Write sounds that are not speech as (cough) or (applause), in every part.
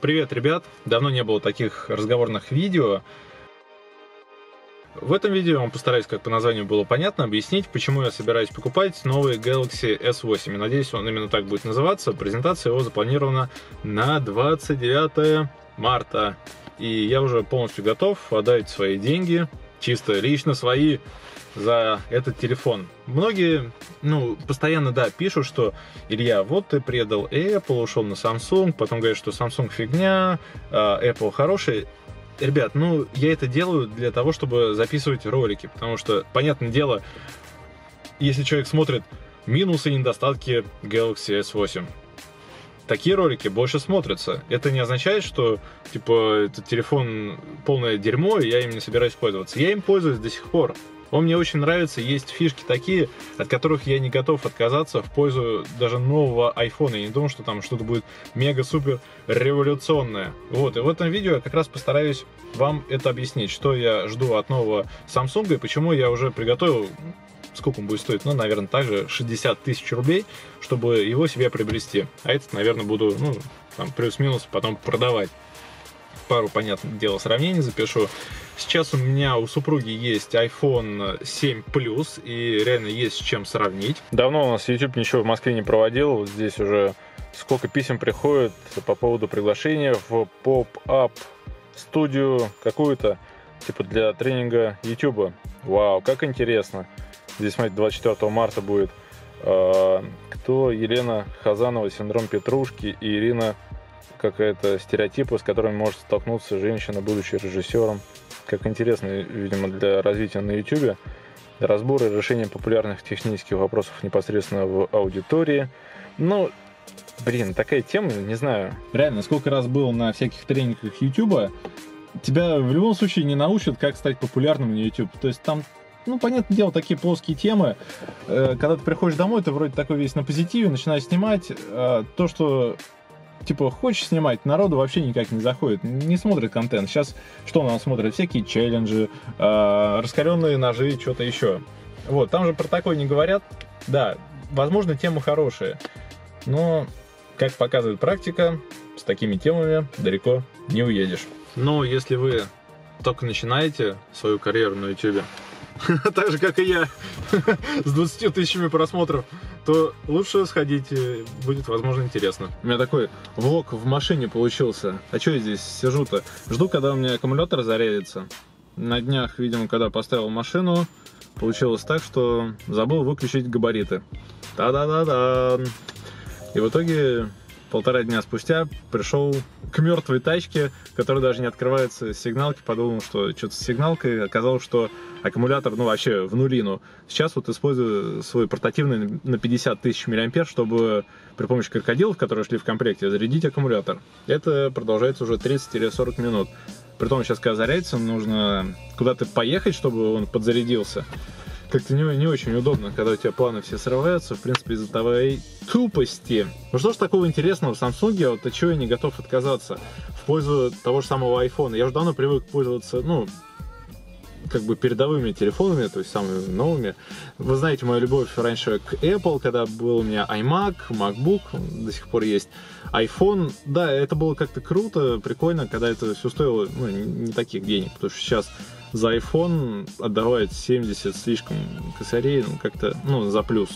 Привет, ребят! Давно не было таких разговорных видео. В этом видео я постараюсь, как по названию было понятно, объяснить, почему я собираюсь покупать новый Galaxy S8. И надеюсь, он именно так будет называться. Презентация его запланирована на 29 марта. И я уже полностью готов отдать свои деньги, чисто лично свои, за этот телефон. Многие, ну, постоянно, да, пишут, что Илья, вот ты предал Apple, ушел на Samsung, потом говорят, что Samsung фигня, а Apple хороший. Ребят, ну, я это делаю для того, чтобы записывать ролики, потому что, понятное дело, если человек смотрит минусы и недостатки Galaxy S8, такие ролики больше смотрятся. Это не означает, что, типа, этот телефон полное дерьмо, и я им не собираюсь пользоваться. Я им пользуюсь до сих пор. Он мне очень нравится, есть фишки такие, от которых я не готов отказаться в пользу даже нового iPhone. Я не думаю, что там что-то будет мега-супер революционное. Вот, и в этом видео я как раз постараюсь вам это объяснить, что я жду от нового Samsung и почему я уже приготовил сколько он будет стоить, ну, наверное, также 60 тысяч рублей, чтобы его себе приобрести. А этот, наверное, буду, ну, там, плюс-минус потом продавать пару, понятное дело, сравнений запишу. Сейчас у меня у супруги есть iPhone 7 Plus, и реально есть с чем сравнить. Давно у нас YouTube ничего в Москве не проводил, вот здесь уже сколько писем приходит по поводу приглашения в поп-ап студию какую-то, типа для тренинга YouTube. Вау, как интересно. Здесь, смотрите, 24 марта будет а, кто? Елена Хазанова, синдром Петрушки и Ирина какая-то стереотипы, с которыми может столкнуться женщина, будучи режиссером. Как интересно, видимо, для развития на YouTube. Разбор и решение популярных технических вопросов непосредственно в аудитории. Ну, блин, такая тема, не знаю. Реально, сколько раз был на всяких тренингах YouTube, тебя в любом случае не научат, как стать популярным на YouTube. То есть там ну, понятное дело, такие плоские темы. Э, когда ты приходишь домой, ты вроде такой весь на позитиве, начинаешь снимать. Э, то, что типа, хочешь снимать, народу вообще никак не заходит, не смотрит контент. Сейчас что нам смотрят? Всякие челленджи, э, раскаленные ножи, что-то еще. Вот, там же про такое не говорят. Да, возможно, тема хорошая, но, как показывает практика, с такими темами далеко не уедешь. Но если вы только начинаете свою карьеру на YouTube, (laughs) так же, как и я, с 20 тысячами просмотров, то лучше сходите, будет, возможно, интересно. У меня такой влог в машине получился. А что я здесь сижу-то? Жду, когда у меня аккумулятор зарядится. На днях, видимо, когда поставил машину, получилось так, что забыл выключить габариты. Та-да-да-да! И в итоге полтора дня спустя пришел к мертвой тачке, которая даже не открывается сигналки, подумал, что что-то с сигналкой, оказалось, что аккумулятор, ну, вообще в нулину. Сейчас вот использую свой портативный на 50 тысяч мА, чтобы при помощи крокодилов, которые шли в комплекте, зарядить аккумулятор. Это продолжается уже 30-40 минут. Притом сейчас, когда зарядится, нужно куда-то поехать, чтобы он подзарядился как-то не, не очень удобно, когда у тебя планы все срываются, в принципе, из-за твоей тупости. Ну что ж такого интересного в Samsung, вот от чего я не готов отказаться в пользу того же самого iPhone. Я уже давно привык пользоваться, ну, как бы передовыми телефонами, то есть самыми новыми. Вы знаете мою любовь раньше к Apple, когда был у меня iMac, MacBook, до сих пор есть iPhone. Да, это было как-то круто, прикольно, когда это все стоило ну, не таких денег, потому что сейчас за iPhone отдавать 70 слишком косарей, ну, как-то, ну, за плюс.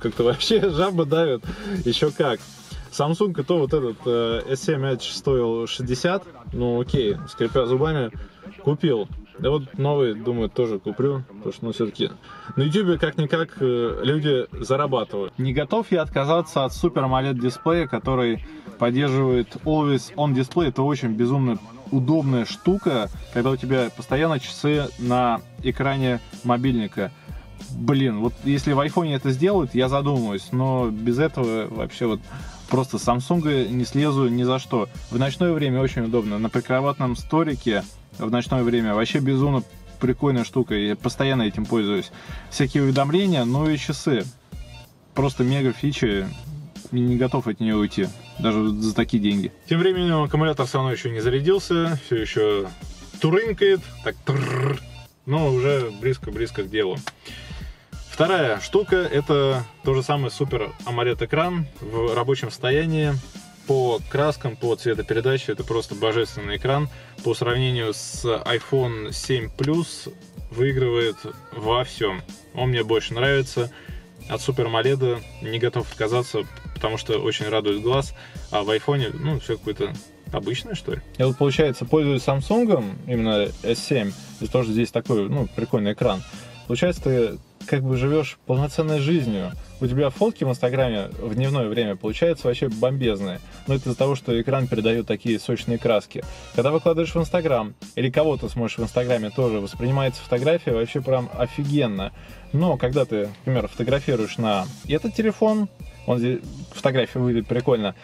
Как-то вообще (laughs) жаба давят, еще как. Samsung то вот этот э, S7 Edge стоил 60, ну окей, скрипя зубами, купил. Да вот новый, думаю, тоже куплю, потому что, ну, все-таки на YouTube как-никак э, люди зарабатывают. Не готов я отказаться от Super AMOLED дисплея, который поддерживает Always On Display. Это очень безумно удобная штука, когда у тебя постоянно часы на экране мобильника. Блин, вот если в айфоне это сделают, я задумаюсь, но без этого вообще вот просто с Samsung не слезу ни за что. В ночное время очень удобно. На прикроватном столике в ночное время вообще безумно прикольная штука. Я постоянно этим пользуюсь. Всякие уведомления, ну и часы. Просто мега фичи не готов от нее уйти, даже за такие деньги. Тем временем аккумулятор все равно еще не зарядился, все еще турынкает, так трррр, но уже близко-близко к делу. Вторая штука это то же самое супер AMOLED экран в рабочем состоянии. по краскам, по цветопередаче это просто божественный экран. По сравнению с iPhone 7 Plus выигрывает во всем. Он мне больше нравится. От Супер AMOLED не готов отказаться, потому что очень радует глаз. А в iPhone, ну, все какое-то обычное, что ли. Я вот, получается, пользуюсь Samsung, именно S7, из-за того, что здесь такой, ну, прикольный экран. Получается, ты как бы живешь полноценной жизнью. У тебя фотки в Инстаграме в дневное время получаются вообще бомбезные. Но это из-за того, что экран передает такие сочные краски. Когда выкладываешь в Инстаграм, или кого-то смотришь в Инстаграме тоже, воспринимается фотография вообще прям офигенно. Но когда ты, например, фотографируешь на этот телефон, он здесь, фотография выглядит прикольно,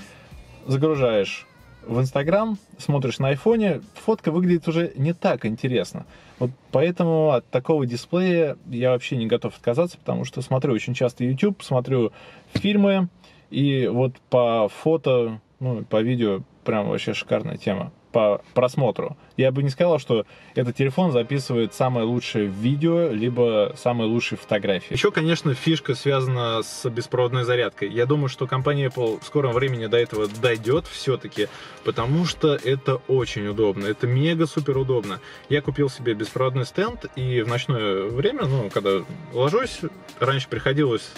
загружаешь в Инстаграм, смотришь на айфоне, фотка выглядит уже не так интересно. Вот поэтому от такого дисплея я вообще не готов отказаться, потому что смотрю очень часто YouTube, смотрю фильмы, и вот по фото, ну, по видео прям вообще шикарная тема по просмотру. Я бы не сказал, что этот телефон записывает самое лучшее видео, либо самые лучшие фотографии. Еще, конечно, фишка связана с беспроводной зарядкой. Я думаю, что компания Apple в скором времени до этого дойдет все-таки, потому что это очень удобно. Это мега-супер удобно. Я купил себе беспроводной стенд, и в ночное время, ну, когда ложусь, раньше приходилось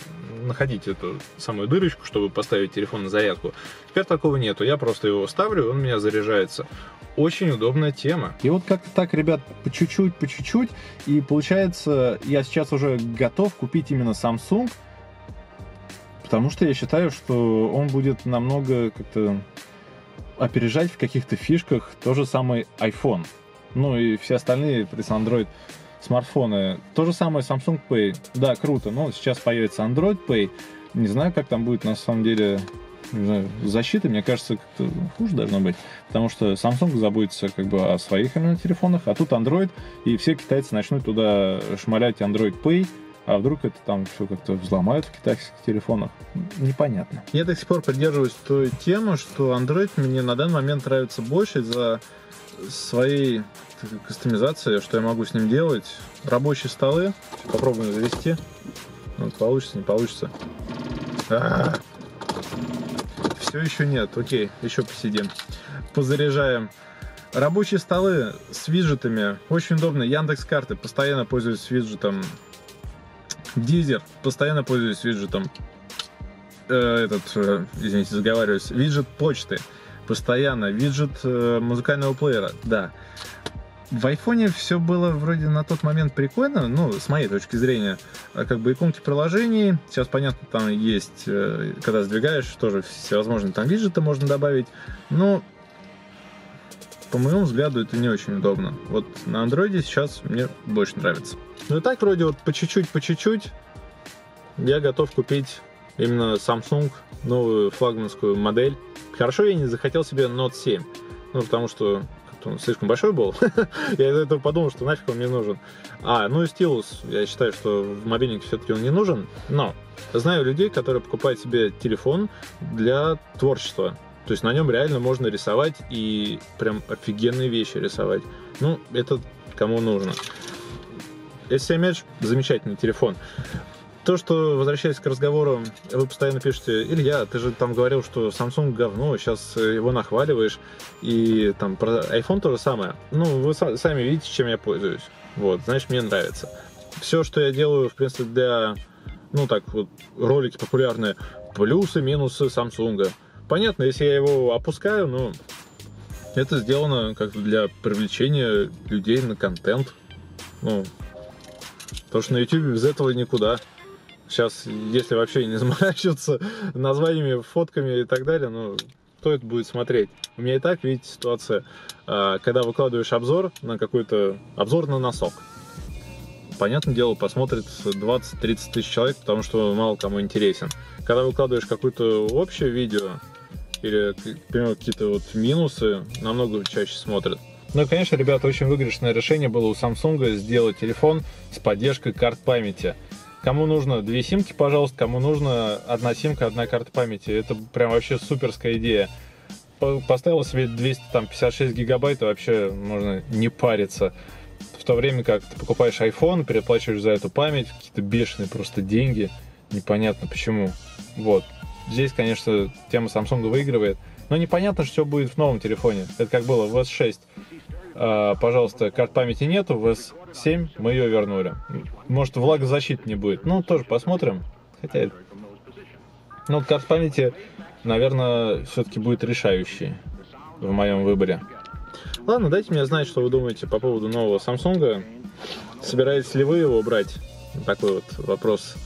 находить эту самую дырочку, чтобы поставить телефон на зарядку. Теперь такого нету. Я просто его ставлю, он у меня заряжается. Очень удобная тема. И вот как-то так, ребят, по чуть-чуть, по чуть-чуть. И получается, я сейчас уже готов купить именно Samsung, потому что я считаю, что он будет намного как-то опережать в каких-то фишках то же самый iPhone. Ну и все остальные, пресс Android смартфоны. То же самое Samsung Pay. Да, круто, но сейчас появится Android Pay. Не знаю, как там будет на самом деле защита, мне кажется, как-то хуже должно быть. Потому что Samsung заботится как бы о своих именно телефонах, а тут Android, и все китайцы начнут туда шмалять Android Pay, а вдруг это там все как-то взломают в китайских телефонах? Непонятно. Я до сих пор придерживаюсь той темы, что Android мне на данный момент нравится больше за своей кастомизации, что я могу с ним делать. Рабочие столы. Попробуем завести. Ну, получится, не получится. А-а-а. Все еще нет. Окей, еще посидим. Позаряжаем. Рабочие столы с виджетами. Очень удобно. Яндекс карты. Постоянно пользуюсь виджетом. Дизер. Постоянно пользуюсь виджетом. Э, этот, э, извините, заговариваюсь. Виджет почты. Постоянно. Виджет э, музыкального плеера. Да. В айфоне все было вроде на тот момент прикольно, ну, с моей точки зрения. А как бы иконки приложений, сейчас, понятно, там есть, э, когда сдвигаешь, тоже всевозможные там виджеты можно добавить, но по моему взгляду, это не очень удобно. Вот на андроиде сейчас мне больше нравится. Ну и так вроде вот по чуть-чуть, по чуть-чуть я готов купить именно Samsung новую флагманскую модель. Хорошо, я не захотел себе Note 7, ну потому что он слишком большой был. (laughs) я из-за этого подумал, что нафиг он мне нужен. А, ну и стилус, я считаю, что в мобильнике все-таки он не нужен, но знаю людей, которые покупают себе телефон для творчества. То есть на нем реально можно рисовать и прям офигенные вещи рисовать. Ну, это кому нужно. S7 Edge замечательный телефон то, что, возвращаясь к разговору, вы постоянно пишете, Илья, ты же там говорил, что Samsung говно, сейчас его нахваливаешь, и там про iPhone то же самое. Ну, вы сами видите, чем я пользуюсь. Вот, знаешь, мне нравится. Все, что я делаю, в принципе, для, ну, так вот, ролики популярные, плюсы, минусы Samsung. Понятно, если я его опускаю, но это сделано как для привлечения людей на контент. Ну, потому что на YouTube без этого никуда. Сейчас, если вообще не заморачиваться (laughs) названиями, фотками и так далее, ну, кто это будет смотреть? У меня и так, видите, ситуация, а, когда выкладываешь обзор на какой-то... Обзор на носок. Понятное дело, посмотрит 20-30 тысяч человек, потому что мало кому интересен. Когда выкладываешь какое-то общее видео, или, к примеру, какие-то вот минусы, намного чаще смотрят. Ну и, конечно, ребята, очень выигрышное решение было у Samsung сделать телефон с поддержкой карт памяти. Кому нужно две симки, пожалуйста, кому нужно одна симка, одна карта памяти. Это прям вообще суперская идея. Поставил себе 256 гигабайт, и вообще можно не париться. В то время как ты покупаешь iPhone, переплачиваешь за эту память, какие-то бешеные просто деньги. Непонятно почему. Вот. Здесь, конечно, тема Samsung выигрывает. Но непонятно, что будет в новом телефоне. Это как было в S6. А, пожалуйста, карт памяти нету, в S7 мы ее вернули. Может, влагозащиты не будет. Ну, тоже посмотрим. Хотя, ну, карт памяти, наверное, все-таки будет решающий в моем выборе. Ладно, дайте мне знать, что вы думаете по поводу нового Samsung. Собираетесь ли вы его брать? Такой вот вопрос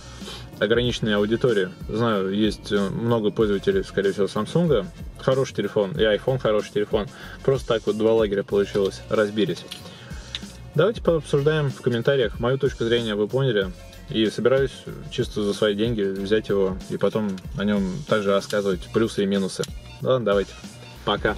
ограниченной аудитории. Знаю, есть э, много пользователей, скорее всего, Samsung. Хороший телефон, и iPhone хороший телефон. Просто так вот два лагеря получилось, разбились. Давайте пообсуждаем в комментариях. Мою точку зрения вы поняли. И собираюсь чисто за свои деньги взять его и потом о нем также рассказывать плюсы и минусы. Ладно, давайте. Пока.